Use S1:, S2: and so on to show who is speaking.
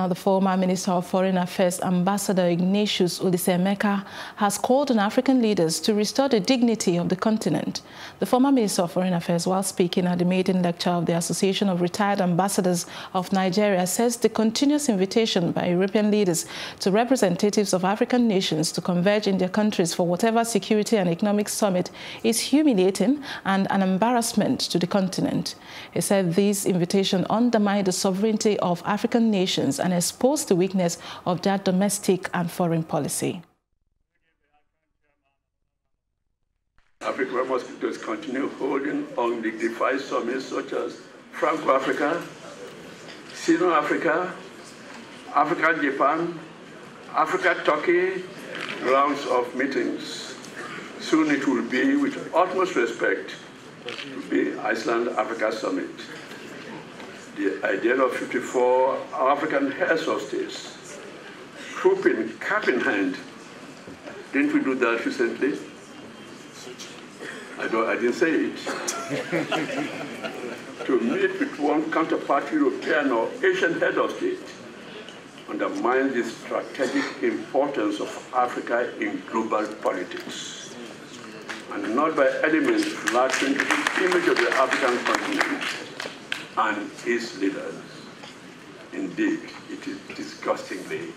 S1: Now, the former Minister of Foreign Affairs, Ambassador Ignatius Olisemeka, has called on African leaders to restore the dignity of the continent. The former Minister of Foreign Affairs, while speaking at the maiden lecture of the Association of Retired Ambassadors of Nigeria, says the continuous invitation by European leaders to representatives of African nations to converge in their countries for whatever security and economic summit is humiliating and an embarrassment to the continent. He said this invitation undermined the sovereignty of African nations and expose the weakness of their domestic and foreign policy.
S2: Africa must continue holding on dignified summits such as Franco-Africa, Sino-Africa, Africa-Japan, Africa-Turkey rounds of meetings. Soon it will be, with utmost respect, to be Iceland-Africa Summit the idea of 54 African heads of states, trooping cap in hand. Didn't we do that recently? I, don't, I didn't say it. to meet with one counterpart European or Asian head of state undermines the strategic importance of Africa in global politics, and not by elements flattering the image of the African continent and its leaders. Indeed, it is disgustingly.